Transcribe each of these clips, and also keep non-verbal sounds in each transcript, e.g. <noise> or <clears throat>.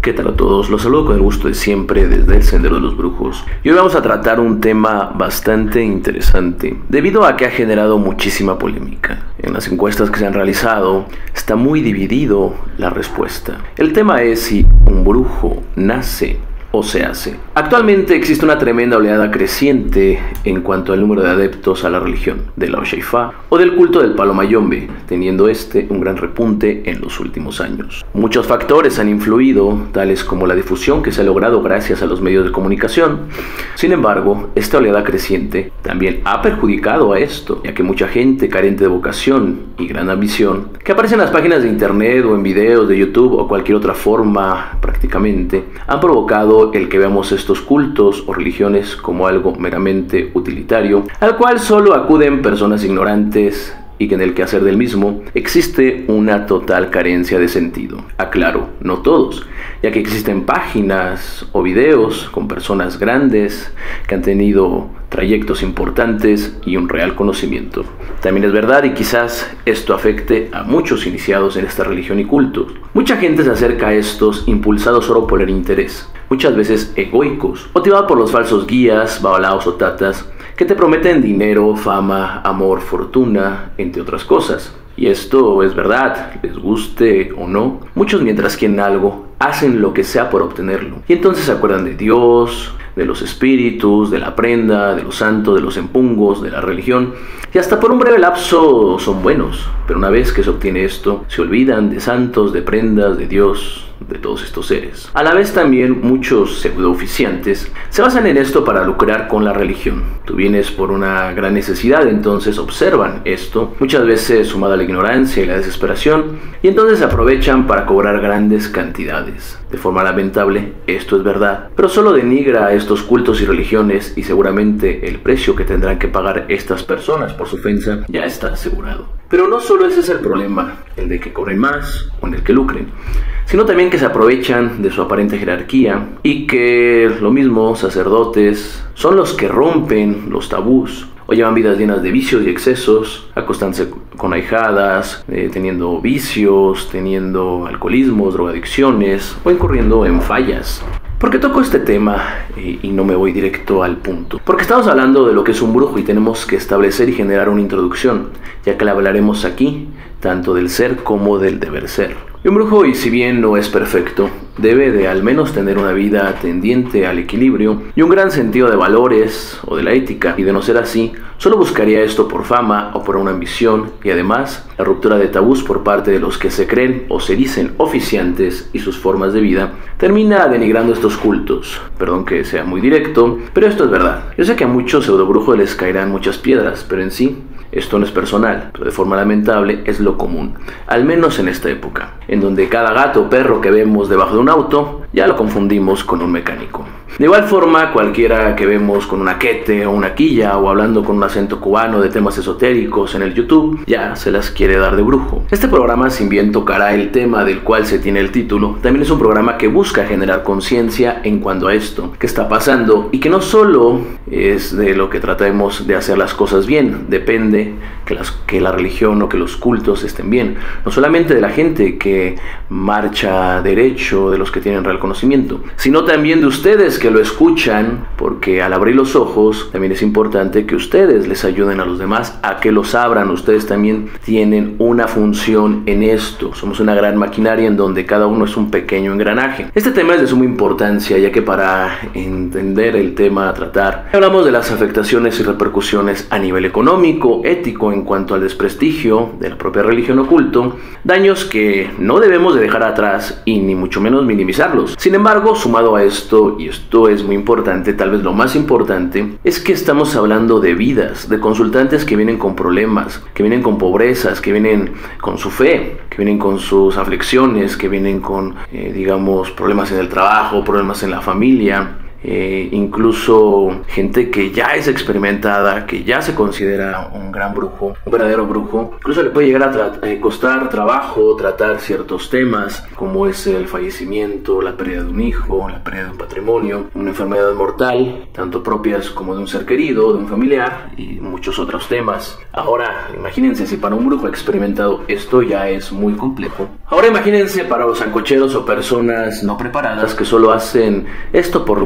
¿Qué tal a todos? Los saludo con el gusto de siempre desde el Sendero de los Brujos. Y hoy vamos a tratar un tema bastante interesante, debido a que ha generado muchísima polémica. En las encuestas que se han realizado está muy dividido la respuesta. El tema es si un brujo nace o se hace. Actualmente existe una tremenda oleada creciente en cuanto al número de adeptos a la religión de la Osheifa o del culto del palo mayombe, teniendo este un gran repunte en los últimos años. Muchos factores han influido, tales como la difusión que se ha logrado gracias a los medios de comunicación. Sin embargo, esta oleada creciente también ha perjudicado a esto, ya que mucha gente carente de vocación y gran ambición, que aparece en las páginas de internet o en videos de YouTube o cualquier otra forma prácticamente, han provocado el que veamos estos cultos o religiones como algo meramente utilitario, al cual solo acuden personas ignorantes y que en el quehacer del mismo existe una total carencia de sentido. Aclaro, no todos, ya que existen páginas o videos con personas grandes que han tenido trayectos importantes y un real conocimiento. También es verdad y quizás esto afecte a muchos iniciados en esta religión y cultos. Mucha gente se acerca a estos impulsados solo por el interés, muchas veces egoicos, motivado por los falsos guías, babalaos o tatas, que te prometen dinero, fama, amor, fortuna, entre otras cosas. Y esto es verdad, les guste o no. Muchos mientras quieren algo, hacen lo que sea por obtenerlo. Y entonces se acuerdan de Dios, de los espíritus, de la prenda, de los santos, de los empungos, de la religión, y hasta por un breve lapso son buenos, pero una vez que se obtiene esto, se olvidan de santos, de prendas, de Dios, de todos estos seres. A la vez también muchos pseudo-oficiantes se basan en esto para lucrar con la religión. Tú vienes por una gran necesidad, entonces observan esto, muchas veces sumada a la ignorancia y la desesperación, y entonces aprovechan para cobrar grandes cantidades. De forma lamentable, esto es verdad, pero solo denigra a estos cultos y religiones y seguramente el precio que tendrán que pagar estas personas por su ofensa ya está asegurado. Pero no solo ese es el problema, el de que cobren más o en el que lucren sino también que se aprovechan de su aparente jerarquía y que lo mismo sacerdotes son los que rompen los tabús o llevan vidas llenas de vicios y excesos, acostándose con ahijadas, eh, teniendo vicios, teniendo alcoholismos, drogadicciones o incurriendo en fallas. ¿Por qué toco este tema y, y no me voy directo al punto? Porque estamos hablando de lo que es un brujo y tenemos que establecer y generar una introducción, ya que la hablaremos aquí, tanto del ser como del deber ser. Y un brujo, y si bien no es perfecto, debe de al menos tener una vida tendiente al equilibrio y un gran sentido de valores o de la ética, y de no ser así, solo buscaría esto por fama o por una ambición, y además la ruptura de tabús por parte de los que se creen o se dicen oficiantes y sus formas de vida, termina denigrando estos cultos. Perdón que sea muy directo, pero esto es verdad. Yo sé que a muchos pseudobrujos les caerán muchas piedras, pero en sí esto no es personal, pero de forma lamentable es lo común, al menos en esta época, en donde cada gato o perro que vemos debajo de un auto ya lo confundimos con un mecánico. De igual forma, cualquiera que vemos con una quete o una quilla o hablando con un acento cubano de temas esotéricos en el YouTube, ya se las quiere dar de brujo. Este programa, sin bien tocará el tema del cual se tiene el título, también es un programa que busca generar conciencia en cuanto a esto que está pasando y que no solo es de lo que tratemos de hacer las cosas bien, depende que, las, que la religión o que los cultos estén bien, no solamente de la gente que marcha derecho, de los que tienen real conocimiento, sino también de ustedes que lo escuchan, porque al abrir los ojos también es importante que ustedes les ayuden a los demás a que los abran. Ustedes también tienen una función en esto. Somos una gran maquinaria en donde cada uno es un pequeño engranaje. Este tema es de suma importancia, ya que para entender el tema a tratar, hablamos de las afectaciones y repercusiones a nivel económico, ético en cuanto al desprestigio de la propia religión oculto, daños que no debemos de dejar atrás y ni mucho menos minimizarlos. Sin embargo, sumado a esto, y esto es muy importante, tal vez lo más importante, es que estamos hablando de vidas, de consultantes que vienen con problemas, que vienen con pobrezas, que vienen con su fe, que vienen con sus aflicciones, que vienen con, eh, digamos, problemas en el trabajo, problemas en la familia, eh, incluso gente que ya es experimentada, que ya se considera un gran brujo, un verdadero brujo, incluso le puede llegar a eh, costar trabajo tratar ciertos temas como es el fallecimiento, la pérdida de un hijo, la pérdida de un patrimonio, una enfermedad mortal, tanto propias como de un ser querido, de un familiar y muchos otros temas. Ahora, imagínense si para un brujo experimentado esto ya es muy complejo. Ahora imagínense para los sancocheros o personas no preparadas que solo hacen esto por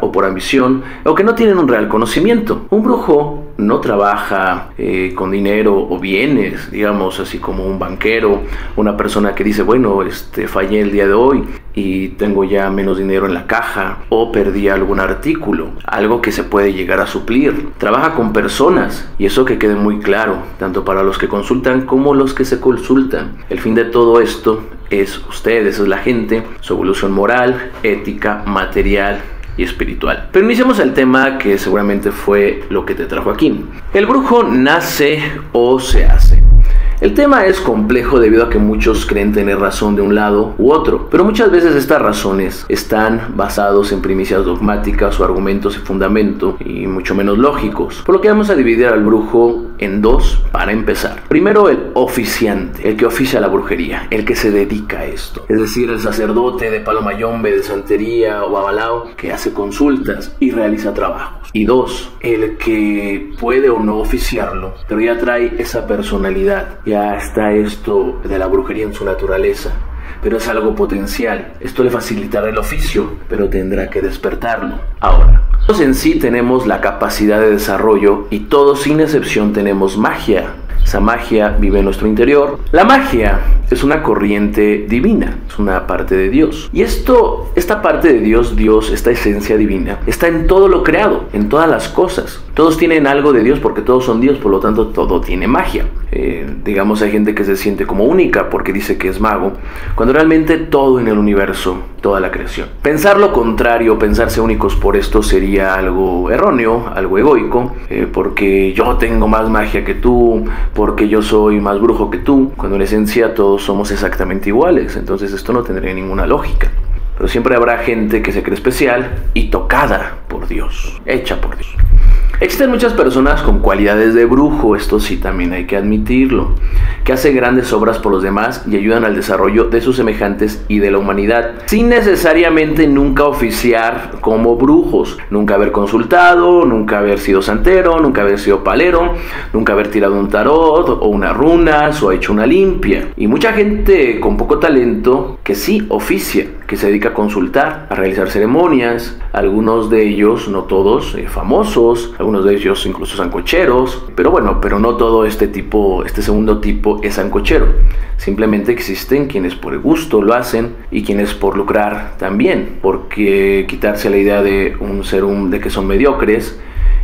o por ambición o que no tienen un real conocimiento. Un brujo no trabaja eh, con dinero o bienes, digamos, así como un banquero, una persona que dice, bueno, este, fallé el día de hoy y tengo ya menos dinero en la caja o perdí algún artículo, algo que se puede llegar a suplir. Trabaja con personas y eso que quede muy claro, tanto para los que consultan como los que se consultan. El fin de todo esto es ustedes, es la gente, su evolución moral, ética, material y espiritual. Pero iniciamos el tema que seguramente fue lo que te trajo aquí. El brujo nace o se hace. El tema es complejo debido a que muchos creen tener razón de un lado u otro, pero muchas veces estas razones están basados en primicias dogmáticas o argumentos y fundamento y mucho menos lógicos. Por lo que vamos a dividir al brujo en dos para empezar. Primero el oficiante, el que oficia la brujería, el que se dedica a esto. Es decir, el sacerdote de palomayombe, de santería o abalao que hace consultas y realiza trabajos. Y dos, el que puede o no oficiarlo, pero ya trae esa personalidad ya está esto de la brujería en su naturaleza, pero es algo potencial. Esto le facilitará el oficio, pero tendrá que despertarlo. Ahora, todos en sí tenemos la capacidad de desarrollo y todos sin excepción tenemos magia. Esa magia vive en nuestro interior. La magia es una corriente divina, es una parte de Dios. Y esto, esta parte de Dios, Dios, esta esencia divina, está en todo lo creado, en todas las cosas. Todos tienen algo de Dios porque todos son Dios, por lo tanto todo tiene magia. Eh, digamos, hay gente que se siente como única porque dice que es mago, cuando realmente todo en el universo, toda la creación. Pensar lo contrario, pensarse únicos por esto sería algo erróneo, algo egoico, eh, porque yo tengo más magia que tú, porque yo soy más brujo que tú, cuando en esencia todos somos exactamente iguales, entonces esto no tendría ninguna lógica. Pero siempre habrá gente que se cree especial y tocada por Dios, hecha por Dios. Existen muchas personas con cualidades de brujo, esto sí también hay que admitirlo, que hacen grandes obras por los demás y ayudan al desarrollo de sus semejantes y de la humanidad, sin necesariamente nunca oficiar como brujos, nunca haber consultado, nunca haber sido santero, nunca haber sido palero, nunca haber tirado un tarot o unas runas o hecho una limpia. Y mucha gente con poco talento que sí oficia, que se dedica a consultar, a realizar ceremonias, algunos de ellos, no todos, eh, famosos, algunos de ellos incluso sancocheros, pero bueno, pero no todo este tipo, este segundo tipo es sancochero. Simplemente existen quienes por gusto lo hacen y quienes por lucrar también, porque quitarse la idea de un ser un, de que son mediocres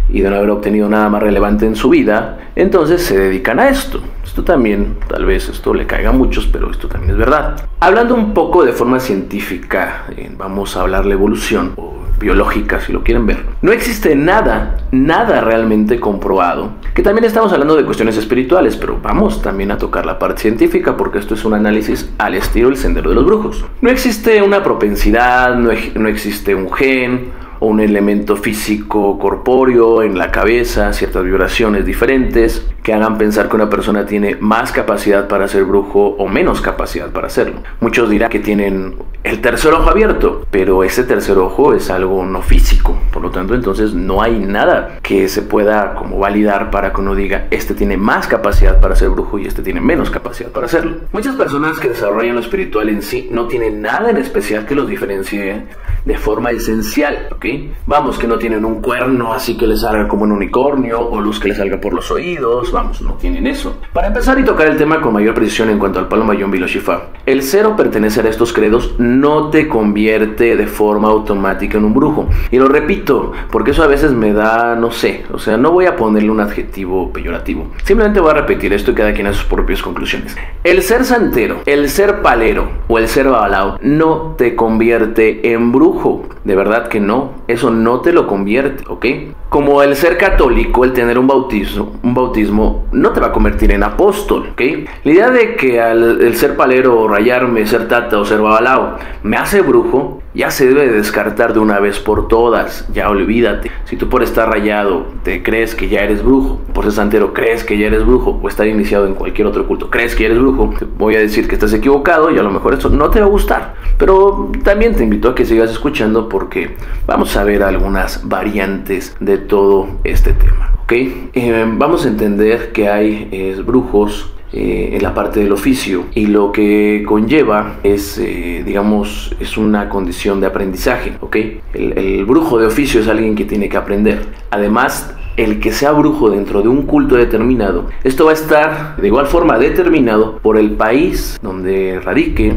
y de no haber obtenido nada más relevante en su vida, entonces se dedican a esto. Esto también, tal vez esto le caiga a muchos, pero esto también es verdad. Hablando un poco de forma científica, eh, vamos a hablar de evolución o biológica, si lo quieren ver. No existe nada, nada realmente comprobado. Que también estamos hablando de cuestiones espirituales, pero vamos también a tocar la parte científica porque esto es un análisis al estilo del sendero de los brujos. No existe una propensidad, no, existe un gen un elemento físico corpóreo en la cabeza, ciertas vibraciones diferentes que hagan pensar que una persona tiene más capacidad para ser brujo o menos capacidad para hacerlo. Muchos dirán que tienen el tercer ojo abierto, pero ese tercer ojo es algo no físico, por lo tanto entonces no hay nada que se pueda como validar para que uno diga este tiene más capacidad para ser brujo y este tiene menos capacidad para hacerlo. Muchas personas que desarrollan lo espiritual en sí no tienen nada en especial que los diferencie de forma esencial, ¿ok? Vamos, que no tienen un cuerno así que les salga como un unicornio o luz que les salga por los oídos, vamos, no tienen eso. Para empezar y tocar el tema con mayor precisión en cuanto al palo mayón Shifa, el cero pertenecer a estos credos no te convierte de forma automática en un brujo. Y lo repito, porque eso a veces me da, no sé, o sea, no voy a ponerle un adjetivo peyorativo. Simplemente voy a repetir esto y cada quien a sus propias conclusiones. El ser santero, el ser palero o el ser babalao no te convierte en brujo. De verdad que no. Eso no te lo convierte, ¿ok? Como el ser católico, el tener un bautismo, un bautismo no te va a convertir en apóstol, ¿ok? La idea de que al el ser palero o rayarme, ser tata o ser babalao me hace brujo, ya se debe descartar de una vez por todas, ya olvídate. Si tú por estar rayado te crees que ya eres brujo, por ser santero crees que ya eres brujo, o estar iniciado en cualquier otro culto crees que eres brujo, te voy a decir que estás equivocado y a lo mejor eso no te va a gustar. Pero también te invito a que sigas escuchando porque vamos a ver algunas variantes de todo este tema. ¿ok? Eh, vamos a entender que hay brujos eh, en la parte del oficio y lo que conlleva es, eh, digamos, es una condición de aprendizaje, ¿ok? El, el brujo de oficio es alguien que tiene que aprender. Además, el que sea brujo dentro de un culto determinado, esto va a estar de igual forma determinado por el país donde radique,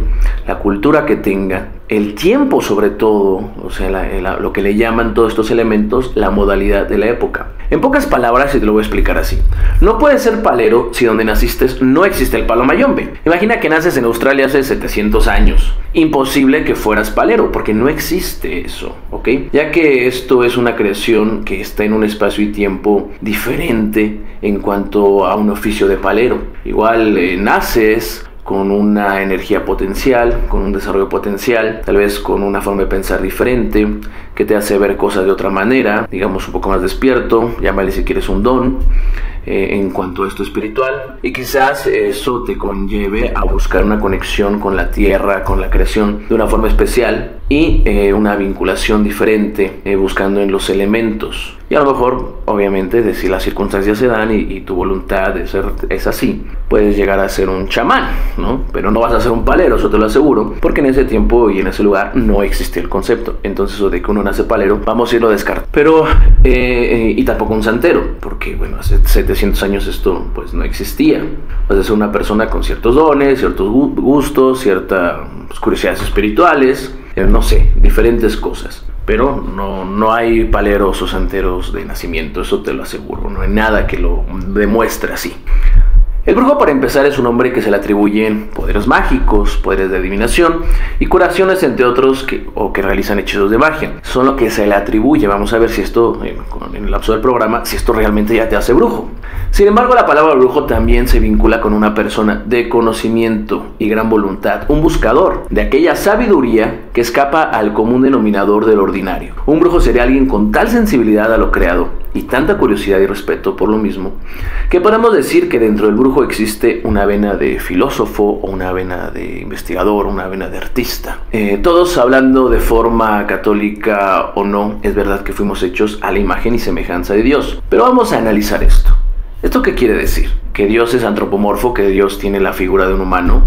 la cultura que tenga, el tiempo sobre todo, o sea, lo que le llaman todos estos elementos, la modalidad de la época. En pocas palabras, y te lo voy a explicar así, no puedes ser palero si donde naciste no existe el palo mayombe. Imagina que naces en Australia hace 700 años. Imposible que fueras palero, porque no existe eso, ¿ok? Ya que esto es una creación que está en un espacio y tiempo diferente en cuanto a un oficio de palero. Igual eh, naces con una energía potencial, con un desarrollo potencial, tal vez con una forma de pensar diferente, que te hace ver cosas de otra manera, digamos un poco más despierto, llámale si quieres un don. Eh, en cuanto a esto espiritual y quizás eso te conlleve a buscar una conexión con la tierra, con la creación de una forma especial y eh, una vinculación diferente eh, buscando en los elementos. Y a lo mejor, obviamente, de si las circunstancias se dan y, tu voluntad de ser es así, puedes llegar a ser un chamán, ¿no? Pero no vas a ser un palero, eso te lo aseguro, porque en ese tiempo y en ese lugar no existía el concepto. Entonces, eso de que uno nace palero, vamos a irlo a descartar. Pero, y tampoco un santero, porque, bueno, hace 700 años esto pues no existía. Vas a ser una persona con ciertos dones, ciertos gustos, ciertas pues, curiosidades espirituales, eh, no sé, diferentes cosas. Pero no, no hay paleros o santeros de nacimiento, eso te lo aseguro. No hay nada que lo demuestre así. El brujo para empezar es un hombre que se le atribuyen poderes mágicos, poderes de adivinación y curaciones entre otros que, o que realizan hechizos de magia. Son lo que se le atribuye. Vamos a ver si esto, en el lapso del programa, si esto realmente ya te hace brujo. Sin embargo, la palabra brujo también se vincula con una persona de conocimiento y gran voluntad, un buscador de aquella sabiduría que escapa al común denominador del ordinario. Un brujo sería alguien con tal sensibilidad a lo creado y tanta curiosidad y respeto por lo mismo, que podemos decir que dentro del brujo existe una vena de filósofo o una vena de investigador, una vena de artista. Eh, todos hablando de forma católica o no, es verdad que fuimos hechos a la imagen y semejanza de Dios. Pero vamos a analizar esto. ¿Esto qué quiere decir? ¿Que Dios es antropomorfo? ¿Que Dios tiene la figura de un humano?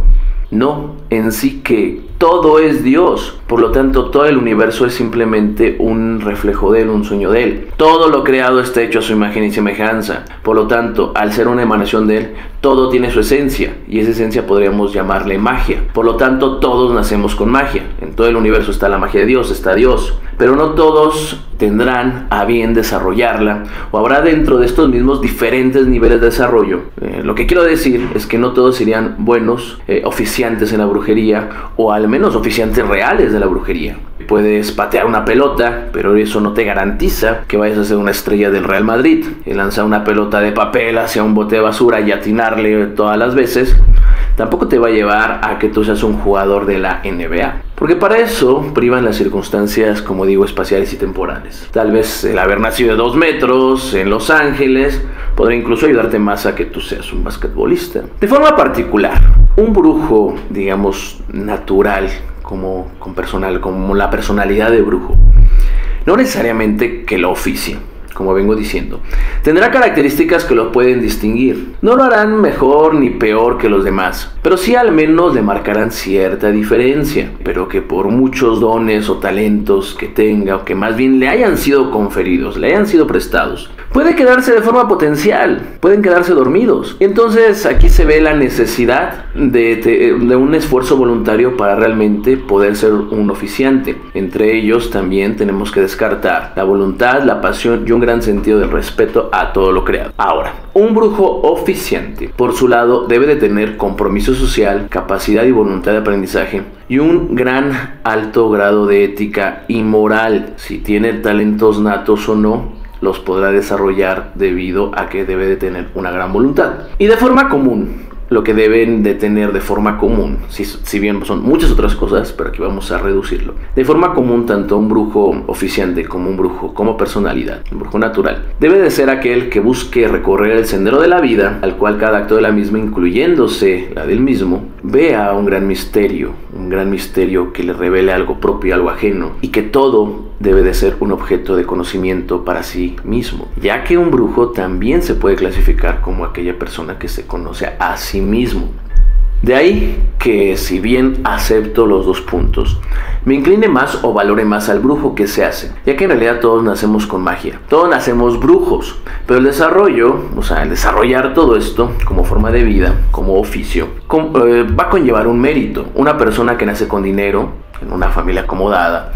No, en sí que todo es Dios. Por lo tanto, todo el universo es simplemente un reflejo de Él, un sueño de Él. Todo lo creado está hecho a su imagen y semejanza. Por lo tanto, al ser una emanación de Él, todo tiene su esencia. Y esa esencia podríamos llamarle magia. Por lo tanto, todos nacemos con magia. En todo el universo está la magia de Dios, está Dios. Pero no todos tendrán a bien desarrollarla o habrá dentro de estos mismos diferentes niveles de desarrollo. Eh, lo que quiero decir es que no todos serían buenos eh, oficiantes en la brujería o al menos oficiantes reales de la brujería. Puedes patear una pelota, pero eso no te garantiza que vayas a ser una estrella del Real Madrid. Y lanzar una pelota de papel hacia un bote de basura y atinarle todas las veces, tampoco te va a llevar a que tú seas un jugador de la NBA. Porque para eso privan las circunstancias, como digo, espaciales y temporales. Tal vez el haber nacido de dos metros en Los Ángeles podría incluso ayudarte más a que tú seas un basquetbolista. De forma particular, un brujo, digamos, natural, como, con personal, como la personalidad de brujo, no necesariamente que lo oficie como vengo diciendo. Tendrá características que lo pueden distinguir. No lo harán mejor ni peor que los demás, pero sí al menos le marcarán cierta diferencia, pero que por muchos dones o talentos que tenga, o que más bien le hayan sido conferidos, le hayan sido prestados, puede quedarse de forma potencial, pueden quedarse dormidos. Entonces aquí se ve la necesidad de, de un esfuerzo voluntario para realmente poder ser un oficiante. Entre ellos también tenemos que descartar la voluntad, la pasión y un gran sentido del respeto a todo lo creado. Ahora, un brujo oficiante, por su lado, debe de tener compromiso social, capacidad y voluntad de aprendizaje y un gran alto grado de ética y moral. Si tiene talentos natos o no, los podrá desarrollar debido a que debe de tener una gran voluntad. Y de forma común, lo que deben de tener de forma común, si, bien son muchas otras cosas, pero aquí vamos a reducirlo. De forma común, tanto un brujo oficiante como un brujo como personalidad, un brujo natural, debe de ser aquel que busque recorrer el sendero de la vida, al cual cada acto de la misma, incluyéndose la del mismo, vea un gran misterio, un gran misterio que le revele algo propio, algo ajeno, y que todo debe de ser un objeto de conocimiento para sí mismo, ya que un brujo también se puede clasificar como aquella persona que se conoce a sí mismo. De ahí que si bien acepto los dos puntos, me incline más o valore más al brujo que se hace, ya que en realidad todos nacemos con magia, todos nacemos brujos, pero el desarrollo, o sea, el desarrollar todo esto como forma de vida, como oficio, eh, va a conllevar un mérito. Una persona que nace con dinero, en una familia acomodada,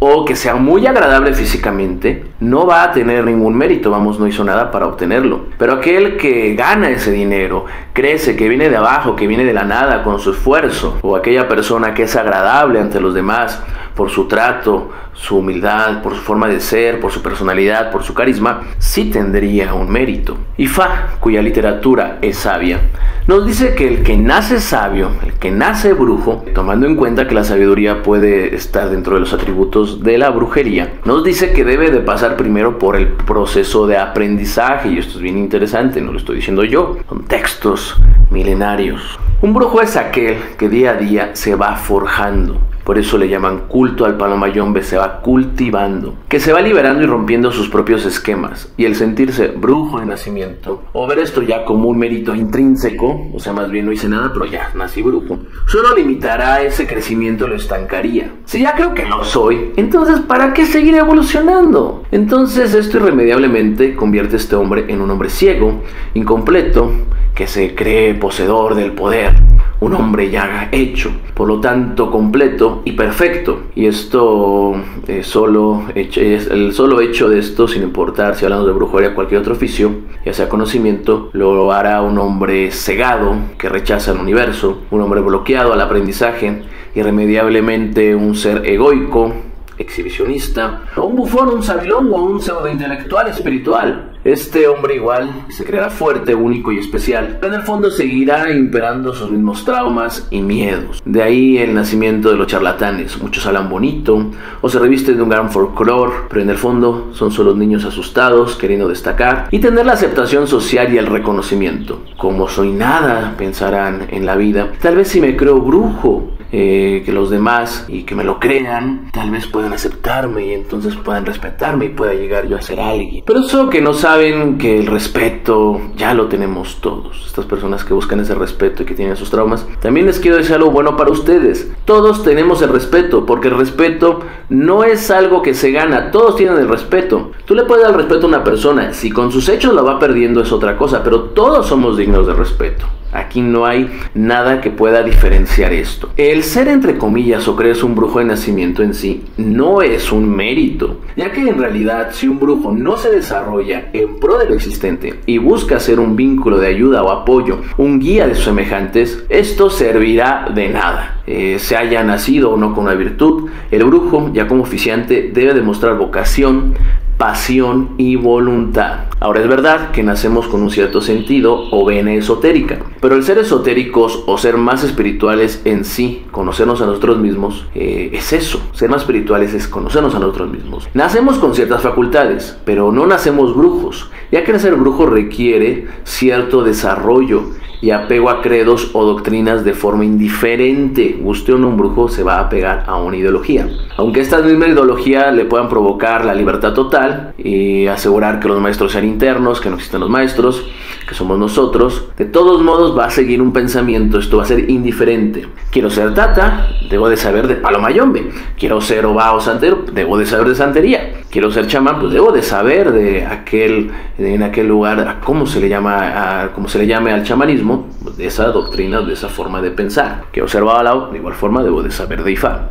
o que sea muy agradable físicamente, no va a tener ningún mérito, vamos, no hizo nada para obtenerlo. Pero aquel que gana ese dinero, crece, que viene de abajo, que viene de la nada con su esfuerzo, o aquella persona que es agradable ante los demás por su trato, su humildad, por su forma de ser, por su personalidad, por su carisma, sí tendría un mérito. Y Fa, cuya literatura es sabia, nos dice que el que nace sabio, el que nace brujo, tomando en cuenta que la sabiduría puede estar dentro de los atributos de la brujería, nos dice que debe de pasar primero por el proceso de aprendizaje, y esto es bien interesante, no lo estoy diciendo yo, son textos milenarios. Un brujo es aquel que día a día se va forjando, por eso le llaman culto al palomayombe, se va cultivando, que se va liberando y rompiendo sus propios esquemas. Y el sentirse brujo de nacimiento, o ver esto ya como un mérito intrínseco, o sea, más bien no hice nada, pero ya nací brujo, solo limitará ese crecimiento, lo estancaría. Si ya creo que no soy, entonces ¿para qué seguir evolucionando? Entonces esto irremediablemente convierte a este hombre en un hombre ciego, incompleto, que se cree poseedor del poder un hombre ya hecho, por lo tanto completo y perfecto. Y esto eh, solo es el solo hecho de esto, sin importar si hablamos de brujería o cualquier otro oficio, ya sea conocimiento, lo hará un hombre cegado que rechaza el universo, un hombre bloqueado al aprendizaje, irremediablemente un ser egoico, exhibicionista, o un bufón, un sabilón o un pseudo intelectual espiritual. Este hombre igual se creará fuerte, único y especial, pero en el fondo seguirá imperando sus mismos traumas y miedos. De ahí el nacimiento de los charlatanes. Muchos hablan bonito o se revisten de un gran folclore, pero en el fondo son solo niños asustados queriendo destacar y tener la aceptación social y el reconocimiento. Como soy nada, pensarán en la vida. Tal vez si me creo brujo, eh, que los demás y que me lo crean, tal vez puedan aceptarme y entonces puedan respetarme y pueda llegar yo a ser alguien. Pero eso que no saben que el respeto ya lo tenemos todos. Estas personas que buscan ese respeto y que tienen sus traumas, también les quiero decir algo bueno para ustedes. Todos tenemos el respeto, porque el respeto no es algo que se gana, todos tienen el respeto. Tú le puedes dar el respeto a una persona, si con sus hechos lo va perdiendo es otra cosa, pero todos somos dignos de respeto. Aquí no hay nada que pueda diferenciar esto. El ser entre comillas o crees un brujo de nacimiento en sí no es un mérito, ya que en realidad si un brujo no se desarrolla en pro de lo existente y busca ser un vínculo de ayuda o apoyo, un guía de sus semejantes, esto servirá de nada. Eh, se haya nacido o no con una virtud, el brujo ya como oficiante debe demostrar vocación, pasión y voluntad. Ahora es verdad que nacemos con un cierto sentido o vena esotérica, pero el ser esotéricos o ser más espirituales en sí, conocernos a nosotros mismos, eh, es eso. Ser más espirituales es conocernos a nosotros mismos. Nacemos con ciertas facultades, pero no nacemos brujos, ya que ser brujo requiere cierto desarrollo y apego a credos o doctrinas de forma indiferente. Guste o no, un brujo se va a pegar a una ideología. Aunque esta misma ideología le puedan provocar la libertad total y asegurar que los maestros sean internos, que no existen los maestros, que somos nosotros, de todos modos va a seguir un pensamiento, esto va a ser indiferente. Quiero ser tata, debo de saber de palomayombe. Quiero ser obao santero, debo de saber de santería. Quiero ser chamán, pues debo de saber de aquel, en aquel lugar, cómo se le llama, a, cómo se le llame al chamanismo, de esa doctrina, de esa forma de pensar. Quiero ser babalao, de igual forma debo de saber de Ifá.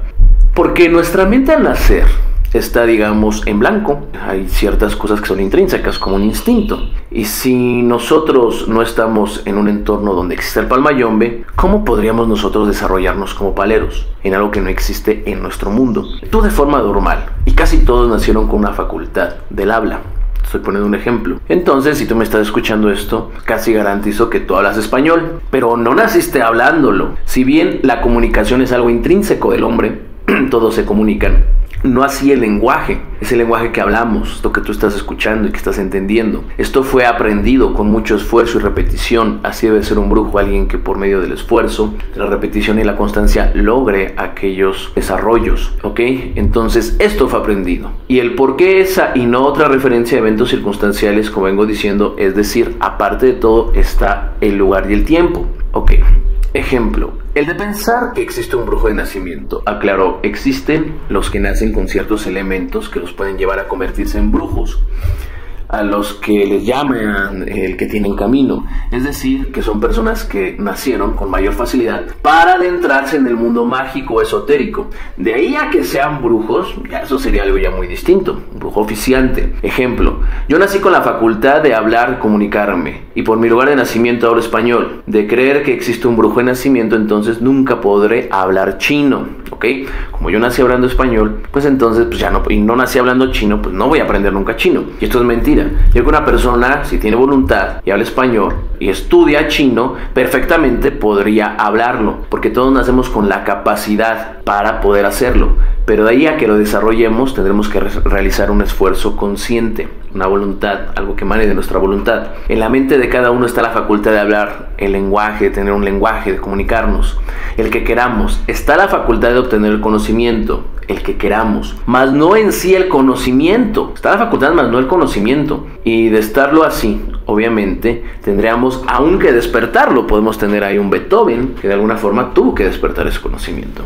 Porque nuestra mente al nacer está, digamos, en blanco. Hay ciertas cosas que son intrínsecas, como un instinto. Y si nosotros no estamos en un entorno donde existe el palmayombe, ¿cómo podríamos nosotros desarrollarnos como paleros en algo que no existe en nuestro mundo? Tú de forma normal. Y casi todos nacieron con una facultad del habla. Estoy poniendo un ejemplo. Entonces, si tú me estás escuchando esto, casi garantizo que tú hablas español, pero no naciste hablándolo. Si bien la comunicación es algo intrínseco del hombre, <clears throat> todos se comunican no así el lenguaje, es el lenguaje que hablamos, esto que tú estás escuchando y que estás entendiendo. Esto fue aprendido con mucho esfuerzo y repetición, así debe ser un brujo, alguien que por medio del esfuerzo, la repetición y la constancia logre aquellos desarrollos, ¿ok? Entonces, esto fue aprendido. Y el por qué esa y no otra referencia a eventos circunstanciales, como vengo diciendo, es decir, aparte de todo está el lugar y el tiempo, ¿ok? Ejemplo, el de pensar que existe un brujo de nacimiento. Aclaro, existen los que nacen con ciertos elementos que los pueden llevar a convertirse en brujos a los que les llaman el que tienen camino. Es decir, que son personas que nacieron con mayor facilidad para adentrarse en el mundo mágico esotérico. De ahí a que sean brujos, ya eso sería algo ya muy distinto. brujo oficiante. Ejemplo, yo nací con la facultad de hablar, comunicarme. Y por mi lugar de nacimiento hablo español. De creer que existe un brujo de nacimiento, entonces nunca podré hablar chino. ¿Ok? Como yo nací hablando español, pues entonces pues ya no, y no nací hablando chino, pues no voy a aprender nunca chino. Y esto es mentira yo creo que una persona, si tiene voluntad y habla español y estudia chino, perfectamente podría hablarlo, porque todos nacemos con la capacidad para poder hacerlo. Pero de ahí a que lo desarrollemos tendremos que realizar un esfuerzo consciente, una voluntad, algo que mane de nuestra voluntad. En la mente de cada uno está la facultad de hablar, el lenguaje, de tener un lenguaje, de comunicarnos, el que queramos. Está la facultad de obtener el conocimiento, el que queramos, más no en sí el conocimiento. Está la facultad, más no el conocimiento. Y de estarlo así, obviamente, tendríamos aún que despertarlo. Podemos tener ahí un Beethoven que de alguna forma tuvo que despertar ese conocimiento.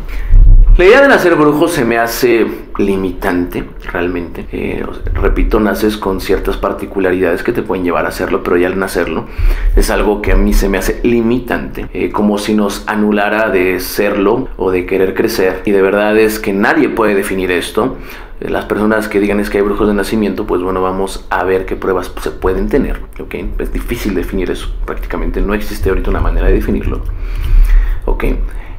La idea de nacer brujo se me hace limitante, realmente. Eh, repito, naces con ciertas particularidades que te pueden llevar a hacerlo, pero ya al nacerlo es algo que a mí se me hace limitante, eh, como si nos anulara de serlo o de querer crecer. Y de verdad es que nadie puede definir esto. Eh, las personas que digan es que hay brujos de nacimiento, pues bueno, vamos a ver qué pruebas se pueden tener. ¿okay? Es difícil definir eso, prácticamente no existe ahorita una manera de definirlo. ¿ok?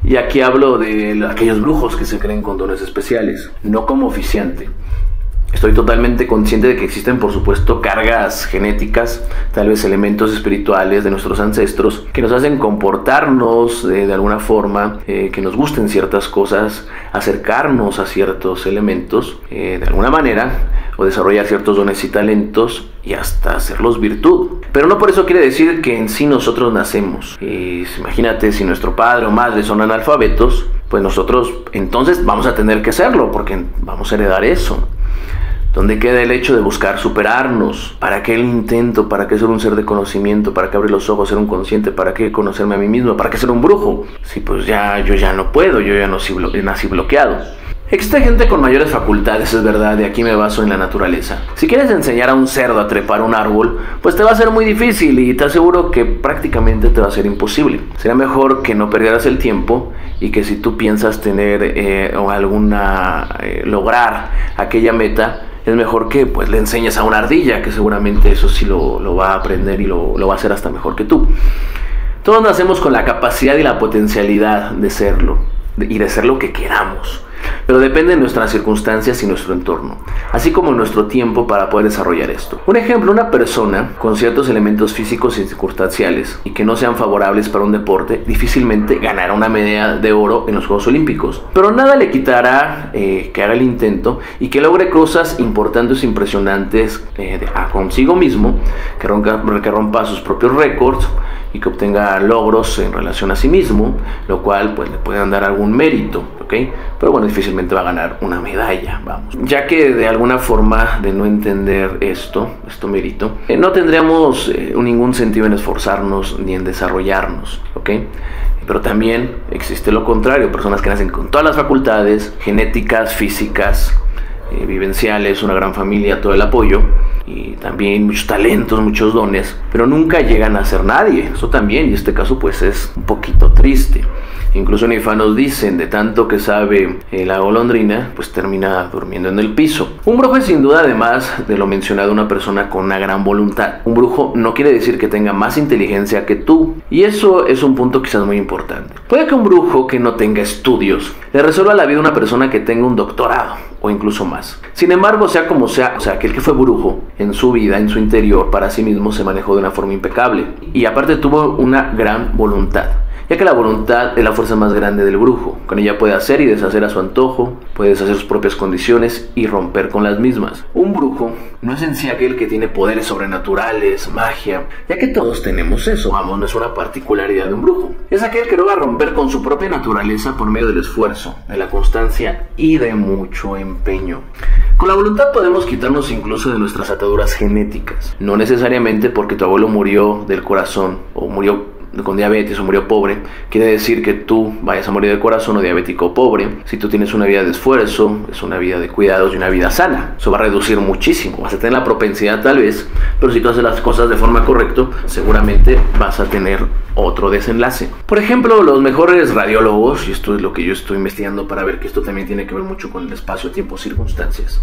Y aquí hablo de aquellos brujos que se creen con dones especiales, no como oficiante. Estoy totalmente consciente de que existen, por supuesto, cargas genéticas, tal vez elementos espirituales de nuestros ancestros, que nos hacen comportarnos eh, de alguna forma, eh, que nos gusten ciertas cosas, acercarnos a ciertos elementos eh, de alguna manera, o desarrollar ciertos dones y talentos y hasta hacerlos virtud. Pero no por eso quiere decir que en sí nosotros nacemos. Y imagínate si nuestro padre o madre son analfabetos, pues nosotros entonces vamos a tener que hacerlo porque vamos a heredar eso. ¿Dónde queda el hecho de buscar superarnos? ¿Para qué el intento? ¿Para qué ser un ser de conocimiento? ¿Para qué abrir los ojos, ser un consciente? ¿Para qué conocerme a mí mismo? ¿Para qué ser un brujo? Si pues ya yo ya no puedo, yo ya no nací bloqueado. Existe gente con mayores facultades, es verdad, y aquí me baso en la naturaleza. Si quieres enseñar a un cerdo a trepar un árbol, pues te va a ser muy difícil y te aseguro que prácticamente te va a ser imposible. Sería mejor que no perdieras el tiempo y que si tú piensas tener eh, o alguna eh, lograr aquella meta, es mejor que pues le enseñes a una ardilla, que seguramente eso sí lo, va a aprender y lo, lo va a hacer hasta mejor que tú. Todos nacemos con la capacidad y la potencialidad de serlo y de ser lo que queramos pero depende de nuestras circunstancias y nuestro entorno, así como nuestro tiempo para poder desarrollar esto. Un ejemplo, una persona con ciertos elementos físicos y circunstanciales y que no sean favorables para un deporte, difícilmente ganará una medalla de oro en los Juegos Olímpicos, pero nada le quitará eh, que haga el intento y que logre cosas importantes e impresionantes eh, a consigo mismo, que rompa, sus propios récords y que obtenga logros en relación a sí mismo, lo cual pues le puede dar algún mérito, ¿ok? Pero bueno, difícilmente va a ganar una medalla, vamos. Ya que de alguna forma de no entender esto, esto mérito, eh, no tendríamos eh, ningún sentido en esforzarnos ni en desarrollarnos, ¿ok? Pero también existe lo contrario, personas que nacen con todas las facultades genéticas, físicas, eh, vivenciales, una gran familia, todo el apoyo y también muchos talentos, muchos dones, pero nunca llegan a ser nadie. Eso también, y este caso pues es un poquito triste. Incluso nos dicen, de tanto que sabe eh, la golondrina, pues termina durmiendo en el piso. Un brujo es sin duda, además de lo mencionado, una persona con una gran voluntad. Un brujo no quiere decir que tenga más inteligencia que tú. Y eso es un punto quizás muy importante. Puede que un brujo que no tenga estudios le resuelva la vida a una persona que tenga un doctorado o incluso más. Sin embargo, sea como sea, o sea, aquel que fue brujo en su vida, en su interior, para sí mismo se manejó de una forma impecable. Y aparte tuvo una gran voluntad ya que la voluntad es la fuerza más grande del brujo. Con ella puede hacer y deshacer a su antojo, puede deshacer sus propias condiciones y romper con las mismas. Un brujo no es en sí aquel que tiene poderes sobrenaturales, magia, ya que todos tenemos eso, vamos, no es una particularidad de un brujo. Es aquel que logra romper con su propia naturaleza por medio del esfuerzo, de la constancia y de mucho empeño. Con la voluntad podemos quitarnos incluso de nuestras ataduras genéticas, no necesariamente porque tu abuelo murió del corazón o murió con diabetes o murió pobre, quiere decir que tú vayas a morir de corazón o diabético pobre. Si tú tienes una vida de esfuerzo, es una vida de cuidados y una vida sana. Eso va a reducir muchísimo. Vas a tener la propensidad tal vez, pero si tú haces las cosas de forma correcta, seguramente vas a tener otro desenlace. Por ejemplo, los mejores radiólogos, y esto es lo que yo estoy investigando para ver que esto también tiene que ver mucho con el espacio, tiempo, circunstancias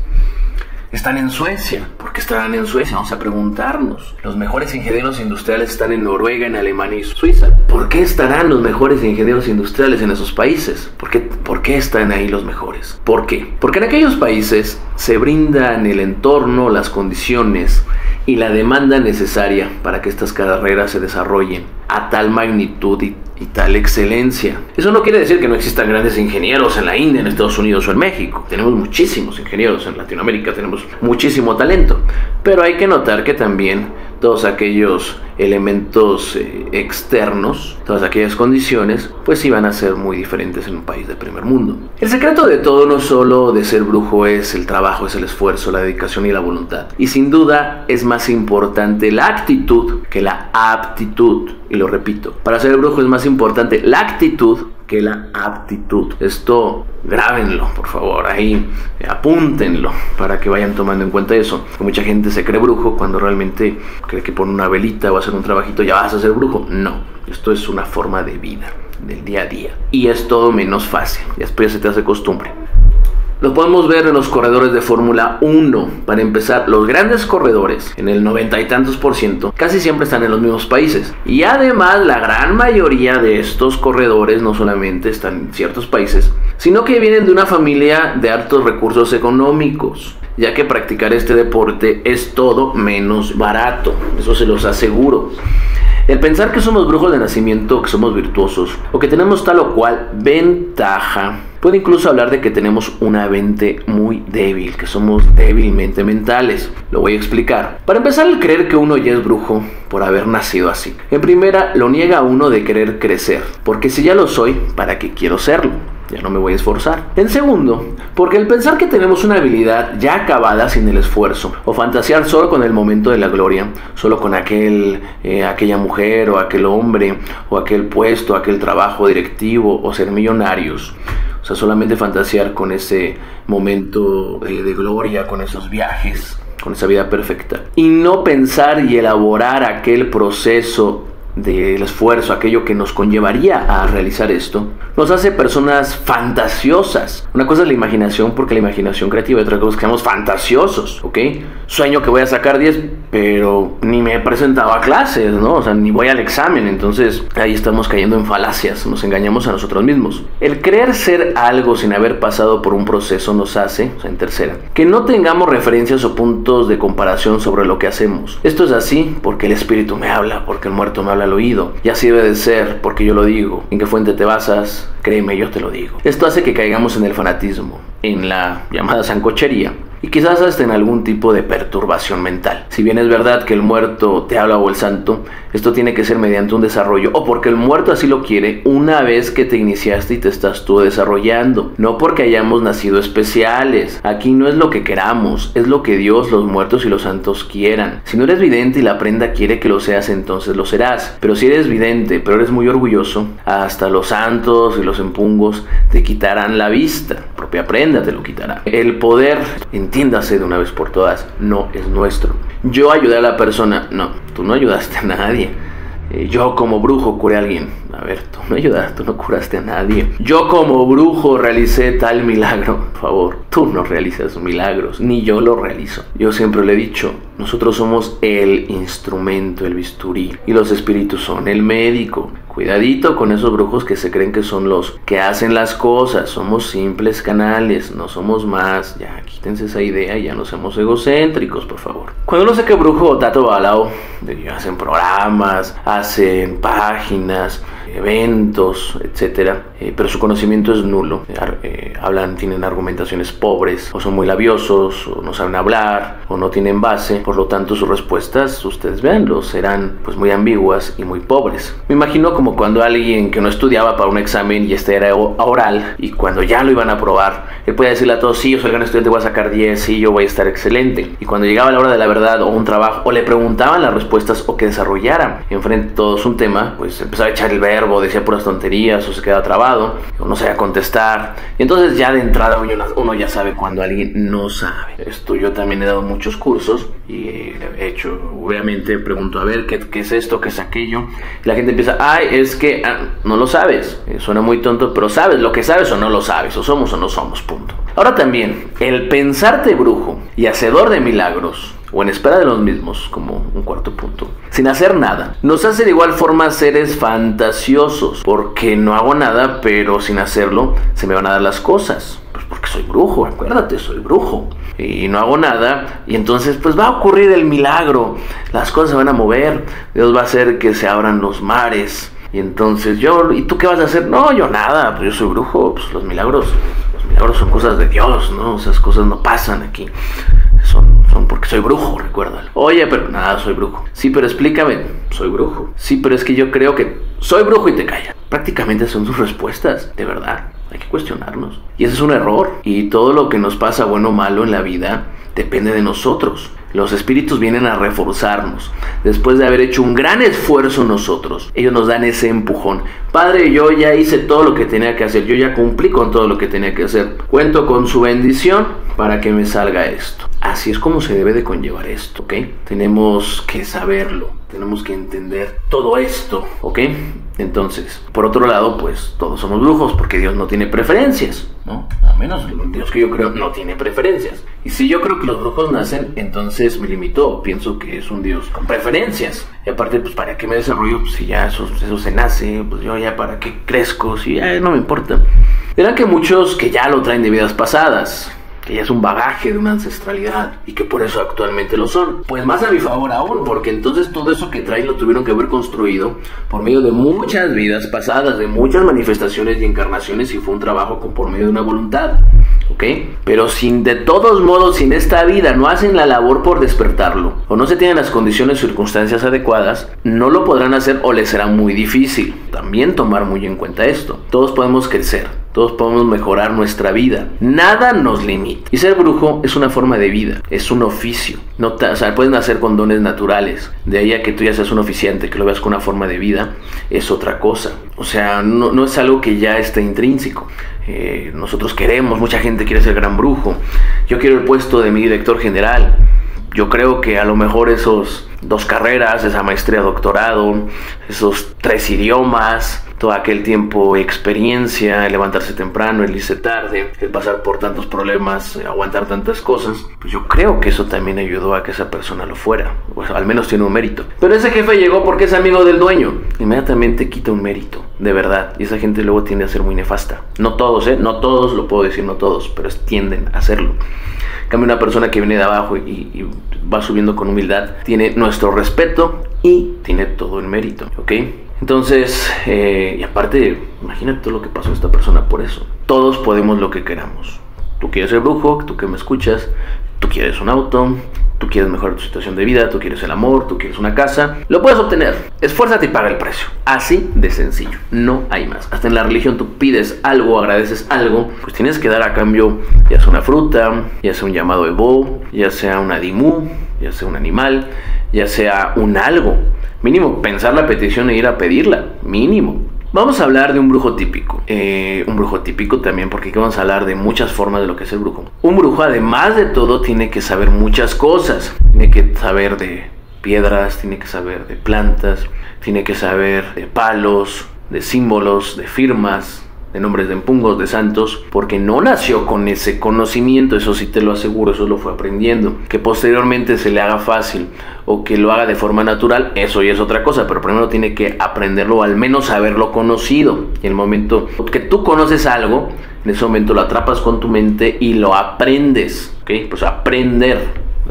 están en Suecia. ¿Por qué estarán en Suecia? Vamos a preguntarnos. Los mejores ingenieros industriales están en Noruega, en Alemania y Suiza. ¿Por qué estarán los mejores ingenieros industriales en esos países? ¿Por qué, ¿Por qué están ahí los mejores? ¿Por qué? Porque en aquellos países se brindan el entorno, las condiciones y la demanda necesaria para que estas carreras se desarrollen a tal magnitud y y tal excelencia. Eso no quiere decir que no existan grandes ingenieros en la India, en Estados Unidos o en México. Tenemos muchísimos ingenieros en Latinoamérica, tenemos muchísimo talento. Pero hay que notar que también todos aquellos elementos eh, externos, todas aquellas condiciones, pues iban a ser muy diferentes en un país de primer mundo. El secreto de todo no solo de ser brujo es el trabajo, es el esfuerzo, la dedicación y la voluntad. Y sin duda es más importante la actitud que la aptitud. Y lo repito, para ser brujo es más importante la actitud que la aptitud. Esto grábenlo, por favor, ahí apúntenlo para que vayan tomando en cuenta eso. mucha gente se cree brujo cuando realmente cree que pone una velita o hacer un trabajito ya vas a ser brujo. No, esto es una forma de vida del día a día y es todo menos fácil. Después ya se te hace costumbre. Lo podemos ver en los corredores de Fórmula 1. Para empezar, los grandes corredores, en el noventa y tantos por ciento, casi siempre están en los mismos países. Y además, la gran mayoría de estos corredores no solamente están en ciertos países, sino que vienen de una familia de altos recursos económicos ya que practicar este deporte es todo menos barato, eso se los aseguro. El pensar que somos brujos de nacimiento, que somos virtuosos, o que tenemos tal o cual ventaja, puede incluso hablar de que tenemos una mente muy débil, que somos débilmente mentales. Lo voy a explicar. Para empezar, el creer que uno ya es brujo por haber nacido así. En primera, lo niega a uno de querer crecer, porque si ya lo soy, ¿para qué quiero serlo? Ya no me voy a esforzar. En segundo, porque el pensar que tenemos una habilidad ya acabada sin el esfuerzo, o fantasear solo con el momento de la gloria, solo con aquel, eh, aquella mujer o aquel hombre, o aquel puesto, aquel trabajo directivo, o ser millonarios. O sea, solamente fantasear con ese momento de, de gloria, con esos viajes, con esa vida perfecta. Y no pensar y elaborar aquel proceso del esfuerzo, aquello que nos conllevaría a realizar esto, nos hace personas fantasiosas. Una cosa es la imaginación, porque la imaginación creativa y otra cosa es que somos fantasiosos, ¿ok? Sueño que voy a sacar 10, pero ni me he presentado a clases, ¿no? O sea, ni voy al examen, entonces ahí estamos cayendo en falacias, nos engañamos a nosotros mismos. El creer ser algo sin haber pasado por un proceso nos hace, o sea, en tercera, que no tengamos referencias o puntos de comparación sobre lo que hacemos. Esto es así porque el espíritu me habla, porque el muerto me habla al oído, y así debe de ser porque yo lo digo. ¿En qué fuente te basas? Créeme, yo te lo digo. Esto hace que caigamos en el fanatismo, en la llamada sancochería, y quizás hasta en algún tipo de perturbación mental. Si bien es verdad que el muerto te habla o el santo, esto tiene que ser mediante un desarrollo o porque el muerto así lo quiere una vez que te iniciaste y te estás tú desarrollando, no porque hayamos nacido especiales. Aquí no es lo que queramos, es lo que Dios, los muertos y los santos quieran. Si no eres vidente y la prenda quiere que lo seas, entonces lo serás. Pero si eres vidente, pero eres muy orgulloso, hasta los santos y los empungos te quitarán la vista. propia prenda te lo quitará. El poder entiéndase de una vez por todas, no es nuestro. Yo ayudé a la persona, no, tú no ayudaste a nadie. Eh, yo como brujo curé a alguien. A ver, tú no ayudaste, tú no curaste a nadie. Yo como brujo realicé tal milagro. Por favor, tú no realizas milagros, ni yo lo realizo. Yo siempre le he dicho, nosotros somos el instrumento, el bisturí, y los espíritus son el médico. Cuidadito con esos brujos que se creen que son los que hacen las cosas. Somos simples canales, no somos más. Ya, quítense esa idea ya no seamos egocéntricos, por favor. Cuando uno que brujo o tato balao, hacen programas, hacen páginas, eventos, etcétera, eh, pero su conocimiento es nulo. Eh, hablan, tienen argumentaciones pobres, o son muy labiosos, o no saben hablar, o no tienen base. Por lo tanto, sus respuestas, ustedes veanlo, serán pues muy ambiguas y muy pobres. Me imagino como cuando alguien que no estudiaba para un examen y este era oral, y cuando ya lo iban a probar, él podía decirle a todos, sí, yo soy gran estudiante, voy 10, sí, yo voy a estar excelente. Y cuando llegaba la hora de la verdad o un trabajo, o le preguntaban las respuestas o que desarrollaran enfrente de todos un tema, pues empezaba a echar el verbo, decía puras tonterías o se quedaba trabado, o no sabía contestar. Y entonces ya de entrada uno, ya sabe cuando alguien no sabe. Esto yo también he dado muchos cursos y he hecho, obviamente pregunto, a ver, ¿qué, qué es esto? ¿Qué es aquello? Y la gente empieza, ay, es que ah, no lo sabes. Eh, suena muy tonto, pero sabes lo que sabes o no lo sabes, o somos o no somos, punto. Ahora también, el pensarte brujo y hacedor de milagros o en espera de los mismos, como un cuarto punto, sin hacer nada. Nos hace de igual forma seres fantasiosos, porque no hago nada, pero sin hacerlo se me van a dar las cosas. Pues porque soy brujo, acuérdate, soy brujo. Y no hago nada, y entonces pues va a ocurrir el milagro, las cosas se van a mover, Dios va a hacer que se abran los mares. Y entonces yo, ¿y tú qué vas a hacer? No, yo nada, pues yo soy brujo, pues los milagros, milagros son cosas de Dios, ¿no? Esas cosas no pasan aquí son, son porque soy brujo, recuérdalo. Oye, pero nada, soy brujo. Sí, pero explícame, soy brujo. Sí, pero es que yo creo que soy brujo y te calla. Prácticamente son sus respuestas, de verdad. Hay que cuestionarnos. Y ese es un error. Y todo lo que nos pasa, bueno o malo en la vida, depende de nosotros. Los espíritus vienen a reforzarnos. Después de haber hecho un gran esfuerzo nosotros, ellos nos dan ese empujón. Padre, yo ya hice todo lo que tenía que hacer. Yo ya cumplí con todo lo que tenía que hacer. Cuento con su bendición para que me salga esto. Así es como se debe de conllevar esto, ¿ok? Tenemos que saberlo, tenemos que entender todo esto, ¿ok? Entonces, por otro lado, pues todos somos brujos porque Dios no tiene preferencias, ¿no? A menos Dios que yo creo no tiene preferencias. Y si yo creo que los brujos nacen, entonces me limito, pienso que es un Dios con preferencias. Y aparte, pues para qué me desarrollo, pues si ya eso, eso se nace, pues yo ya para qué crezco, si ya no me importa. Verán que muchos que ya lo traen de vidas pasadas, que ya es un bagaje de una ancestralidad y que por eso actualmente lo son. Pues más a mi favor aún, porque entonces todo eso que traen lo tuvieron que haber construido por medio de muchas vidas pasadas, de muchas manifestaciones y encarnaciones y fue un trabajo con, por medio de una voluntad. ¿Ok? Pero sin de todos modos, sin esta vida no hacen la labor por despertarlo o no se tienen las condiciones y circunstancias adecuadas, no lo podrán hacer o les será muy difícil. También tomar muy en cuenta esto. Todos podemos crecer todos podemos mejorar nuestra vida. Nada nos limita. Y ser brujo es una forma de vida, es un oficio. No o sea, puedes nacer con dones naturales. De ahí a que tú ya seas un oficiante, que lo veas con una forma de vida, es otra cosa. O sea, no, es algo que ya esté intrínseco. Eh, nosotros queremos, mucha gente quiere ser gran brujo. Yo quiero el puesto de mi director general. Yo creo que a lo mejor esos dos carreras, esa maestría, doctorado, esos tres idiomas, todo aquel tiempo experiencia, el levantarse temprano, el irse tarde, el pasar por tantos problemas, aguantar tantas cosas, pues yo creo que eso también ayudó a que esa persona lo fuera, al menos tiene un mérito. Pero ese jefe llegó porque es amigo del dueño, inmediatamente quita un mérito, de verdad, y esa gente luego tiende a ser muy nefasta. No todos, ¿eh? No todos, lo puedo decir, no todos, pero tienden a hacerlo. Cambio, una persona que viene de abajo y, va subiendo con humildad, tiene nuestro respeto y tiene todo el mérito, ¿ok? Entonces, eh, y aparte, imagínate todo lo que pasó a esta persona por eso. Todos podemos lo que queramos. Tú quieres ser brujo, tú que me escuchas, tú quieres un auto, tú quieres mejorar tu situación de vida, tú quieres el amor, tú quieres una casa, lo puedes obtener. Esfuérzate y paga el precio. Así de sencillo. No hay más. Hasta en la religión tú pides algo, agradeces algo, pues tienes que dar a cambio ya sea una fruta, ya sea un llamado de bo, ya sea una dimú, ya sea un animal, ya sea un algo. Mínimo, pensar la petición e ir a pedirla. Mínimo. Vamos a hablar de un brujo típico. Eh, un brujo típico también, porque aquí vamos a hablar de muchas formas de lo que es el brujo. Un brujo, además de todo, tiene que saber muchas cosas. Tiene que saber de piedras, tiene que saber de plantas, tiene que saber de palos, de símbolos, de firmas, de nombres de empungos, de santos, porque no nació con ese conocimiento, eso sí te lo aseguro, eso lo fue aprendiendo. Que posteriormente se le haga fácil o que lo haga de forma natural, eso ya es otra cosa, pero primero tiene que aprenderlo o al menos haberlo conocido. Y el momento que tú conoces algo, en ese momento lo atrapas con tu mente y lo aprendes, ¿ok? Pues aprender,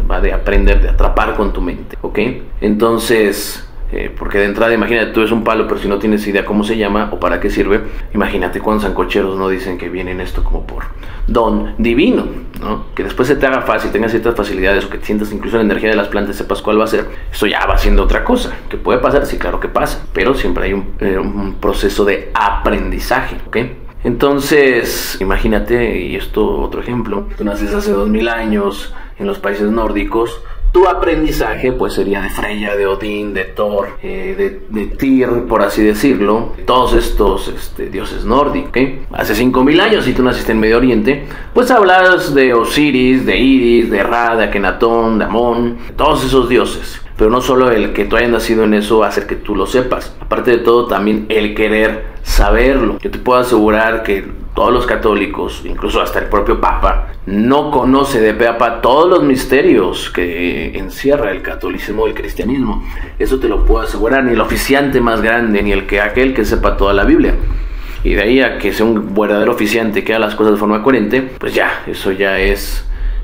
va de aprender, de atrapar con tu mente, ¿ok? Entonces Eh, porque de entrada, imagínate, tú eres un palo, pero si no tienes idea cómo se llama o para qué sirve, imagínate cuántos sancocheros no dicen que vienen esto como por don divino, ¿no? Que después se te haga fácil, tengas ciertas facilidades o que sientas incluso la energía de las plantas, sepas cuál va a ser, eso ya va siendo otra cosa. ¿Que puede pasar? Sí, claro que pasa, pero siempre hay un, eh, proceso de aprendizaje, ¿ok? Entonces, imagínate, y esto otro ejemplo, tú naces hace dos mil años en los países nórdicos, tu aprendizaje pues sería de Freya, de Odín, de Thor, eh, de, de, Tyr, por así decirlo, todos estos este, dioses nórdicos. ¿okay? Hace 5000 años, si tú naciste en Medio Oriente, pues hablas de Osiris, de Iris, de Ra, de Akenatón, de Amón, todos esos dioses. Pero no solo el que tú hayas nacido en eso hacer que tú lo sepas. Aparte de todo, también el querer saberlo. Yo te puedo asegurar que todos los católicos, incluso hasta el propio Papa, no conoce de pe a pa todos los misterios que encierra el catolicismo el cristianismo. Eso te lo puedo asegurar, ni el oficiante más grande, ni el que aquel que sepa toda la Biblia. Y de ahí a que sea un verdadero oficiante que haga las cosas de forma coherente, pues ya, eso ya es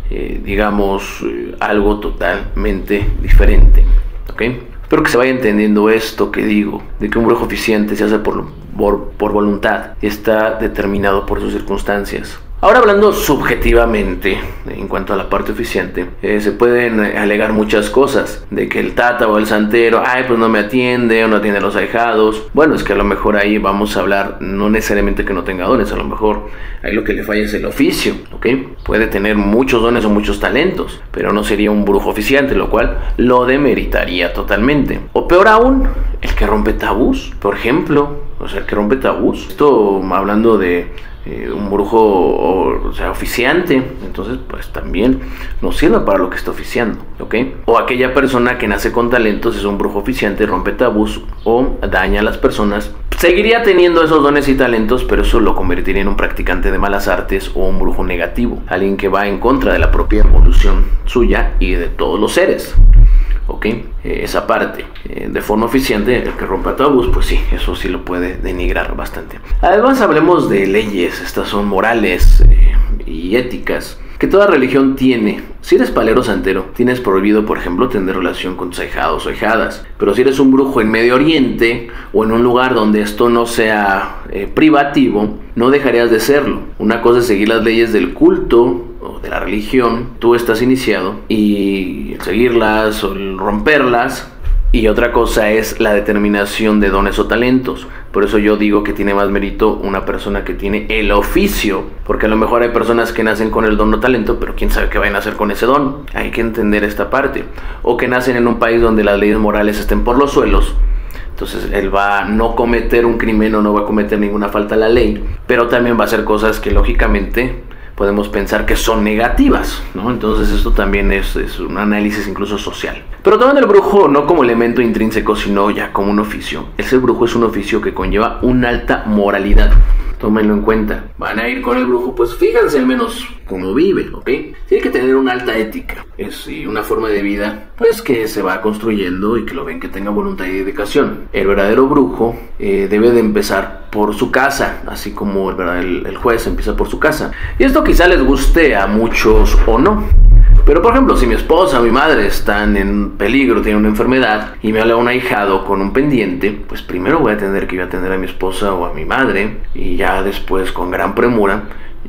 eh, digamos, eh, algo totalmente diferente. ¿ok? Espero que se vaya entendiendo esto que digo, de que un brujo eficiente se hace por, por, por voluntad y está determinado por sus circunstancias. Ahora hablando subjetivamente, en cuanto a la parte eficiente, eh, se pueden alegar muchas cosas, de que el tata o el santero, ay, pues no me atiende o no atiende a los ahijados. Bueno, es que a lo mejor ahí vamos a hablar, no necesariamente que no tenga dones, a lo mejor ahí lo que le falla es el oficio, ¿ok? Puede tener muchos dones o muchos talentos, pero no sería un brujo eficiente, lo cual lo demeritaría totalmente. O peor aún, el que rompe tabús, por ejemplo, o sea, el que rompe tabús. Esto hablando de eh, un brujo, o, sea, oficiante, entonces pues también nos sirve para lo que está oficiando, ¿ok? O aquella persona que nace con talentos es un brujo oficiante, rompe tabús o daña a las personas. Seguiría teniendo esos dones y talentos, pero eso lo convertiría en un practicante de malas artes o un brujo negativo, alguien que va en contra de la propia evolución suya y de todos los seres. ¿Ok? Eh, esa parte. Eh, de forma eficiente, el que rompa tabús, pues sí, eso sí lo puede denigrar bastante. Además, hablemos de leyes, estas son morales eh, y éticas que toda religión tiene. Si eres palero santero, tienes prohibido, por ejemplo, tener relación con tus o ahijadas. Pero si eres un brujo en Medio Oriente o en un lugar donde esto no sea privativo, no dejarías de serlo. Una cosa es seguir las leyes del culto de la religión, tú estás iniciado y seguirlas o romperlas. Y otra cosa es la determinación de dones o talentos. Por eso yo digo que tiene más mérito una persona que tiene el oficio. Porque a lo mejor hay personas que nacen con el don o talento, pero quién sabe qué vayan a hacer con ese don. Hay que entender esta parte. O que nacen en un país donde las leyes morales estén por los suelos. Entonces él va a no cometer un crimen o no va a cometer ninguna falta a la ley. Pero también va a hacer cosas que lógicamente podemos pensar que son negativas, ¿no? Entonces esto también es, un análisis incluso social. Pero tomando el brujo no como elemento intrínseco, sino ya como un oficio. El ser brujo es un oficio que conlleva una alta moralidad. Tómenlo en cuenta. Van a ir con el brujo, pues fíjense al menos cómo vive, ¿ok? Tiene que tener una alta ética es, una forma de vida, pues que se va construyendo y que lo ven que tenga voluntad y dedicación. El verdadero brujo eh, debe de empezar por su casa, así como el, el, el juez empieza por su casa. Y esto quizá les guste a muchos o no. Pero por ejemplo, si mi esposa o mi madre están en peligro, tienen una enfermedad y me habla un ahijado con un pendiente, pues primero voy a tener que a atender a mi esposa o a mi madre y ya después con gran premura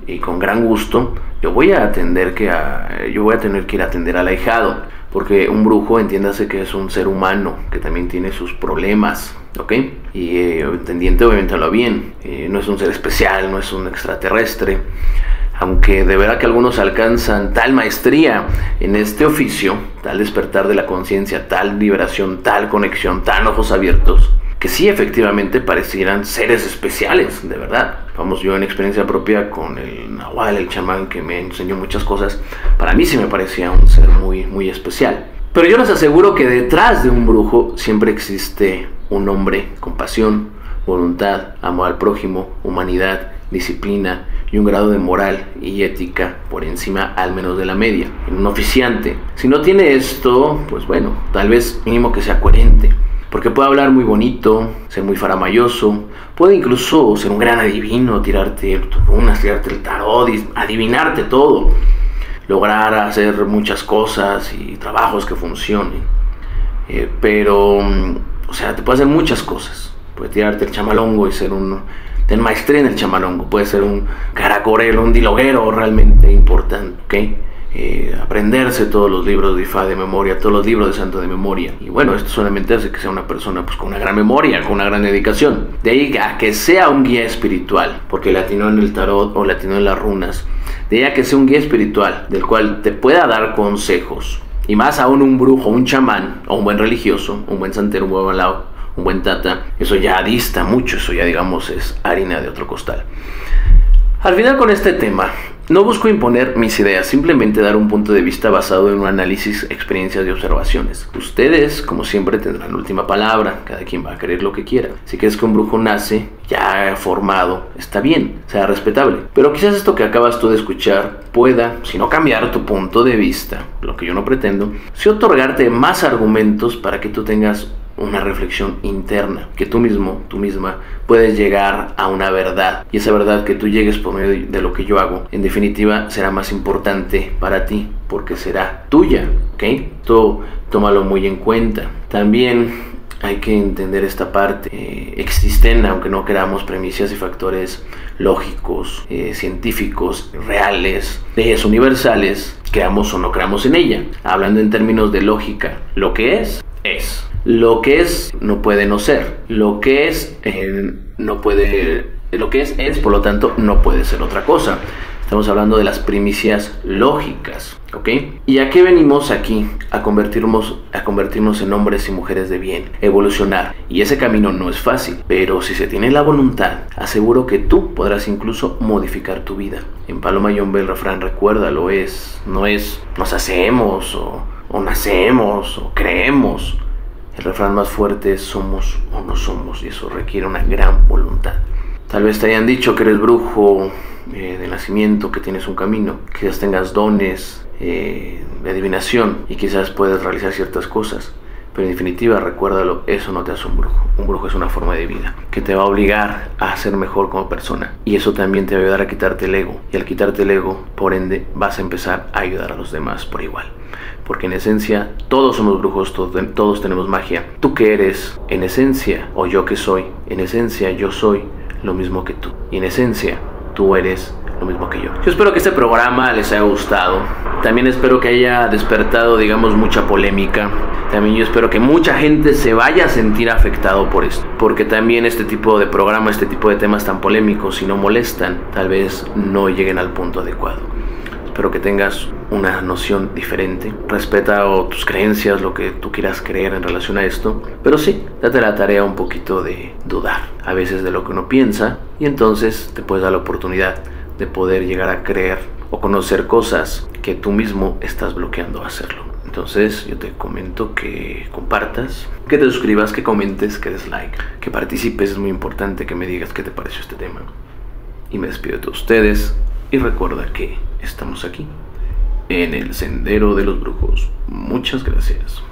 y con gran gusto yo voy a atender que a, yo voy a tener que ir a atender al ahijado. Porque un brujo entiéndase que es un ser humano que también tiene sus problemas ¿ok? Y eh, entendiente obviamente lo bien, eh, no es un ser especial, no es un extraterrestre, aunque de verdad que algunos alcanzan tal maestría en este oficio, tal despertar de la conciencia, tal liberación, tal conexión, tan ojos abiertos, que sí efectivamente parecieran seres especiales, de verdad. Vamos, yo en experiencia propia con el Nahual, el chamán que me enseñó muchas cosas, para mí sí me parecía un ser muy, muy especial. Pero yo les aseguro que detrás de un brujo siempre existe un hombre con pasión, voluntad, amor al prójimo, humanidad, disciplina y un grado de moral y ética por encima al menos de la media. Un oficiante. Si no tiene esto, pues bueno, tal vez mínimo que sea coherente. Porque puede hablar muy bonito, ser muy faramayoso, puede incluso ser un gran adivino, tirarte runas, tirarte el tarot, adivinarte todo, lograr hacer muchas cosas y trabajos que funcionen. Eh, pero, o sea, te puede hacer muchas cosas. Puede tirarte el chamalongo y ser un... Ten maestría en el chamalongo. Puede ser un caracorelo, un diloguero realmente importante, ¿ok? Eh, aprenderse todos los libros de Ifá de memoria, todos los libros de Santo de memoria. Y bueno, esto solamente hace que sea una persona pues, con una gran memoria, con una gran dedicación. De ahí a que sea un guía espiritual, porque latino en el tarot o latino en las runas. De ahí a que sea un guía espiritual, del cual te pueda dar consejos. Y más aún un brujo, un chamán, o un buen religioso, un buen santero, un buen balao, un buen tata. Eso ya dista mucho, eso ya digamos es harina de otro costal. Al final con este tema, no busco imponer mis ideas, simplemente dar un punto de vista basado en un análisis, experiencias y observaciones. Ustedes, como siempre, tendrán la última palabra, cada quien va a creer lo que quiera. Si crees que un brujo nace ya formado, está bien, sea respetable. Pero quizás esto que acabas tú de escuchar pueda, si no cambiar tu punto de vista, lo que yo no pretendo, si otorgarte más argumentos para que tú tengas una reflexión interna, que tú mismo, tú misma, puedes llegar a una verdad. Y esa verdad que tú llegues por medio de lo que yo hago, en definitiva, será más importante para ti, porque será tuya, ¿ok? Tómalo muy en cuenta. También hay que entender esta parte. Eh, existen, aunque no queramos, premisas y factores lógicos, eh, científicos, reales, leyes universales, creamos o no creamos en ella. Hablando en términos de lógica, lo que es, es. Lo que es no puede no ser. Lo que es eh, no puede... Lo que es es, por lo tanto, no puede ser otra cosa. Estamos hablando de las primicias lógicas, ¿ok? ¿Y a qué venimos aquí? A convertirnos, a convertirnos en hombres y mujeres de bien, evolucionar. Y ese camino no es fácil, pero si se tiene la voluntad, aseguro que tú podrás incluso modificar tu vida. En Paloma Yombe el refrán, recuérdalo, es, no es nos hacemos o, o nacemos o creemos el refrán más fuerte es somos o no somos y eso requiere una gran voluntad. Tal vez te hayan dicho que eres brujo eh, de nacimiento, que tienes un camino, quizás tengas dones eh, de adivinación y quizás puedes realizar ciertas cosas. Pero en definitiva, recuérdalo, eso no te hace un brujo. Un brujo es una forma de vida que te va a obligar a ser mejor como persona. Y eso también te va a ayudar a quitarte el ego. Y al quitarte el ego, por ende, vas a empezar a ayudar a los demás por igual porque en esencia todos somos brujos, todos, tenemos magia. Tú que eres, en esencia, o yo que soy, en esencia yo soy lo mismo que tú. Y en esencia tú eres lo mismo que yo. Yo espero que este programa les haya gustado. También espero que haya despertado, digamos, mucha polémica. También yo espero que mucha gente se vaya a sentir afectado por esto. Porque también este tipo de programa, este tipo de temas tan polémicos, si no molestan, tal vez no lleguen al punto adecuado. Espero que tengas una noción diferente. Respeta tus creencias, lo que tú quieras creer en relación a esto. Pero sí, date la tarea un poquito de dudar a veces de lo que uno piensa y entonces te puedes dar la oportunidad de poder llegar a creer o conocer cosas que tú mismo estás bloqueando a hacerlo. Entonces yo te comento que compartas, que te suscribas, que comentes, que des like, que participes. Es muy importante que me digas qué te pareció este tema. Y me despido de todos ustedes. Y recuerda que estamos aquí, en el Sendero de los Brujos. Muchas gracias.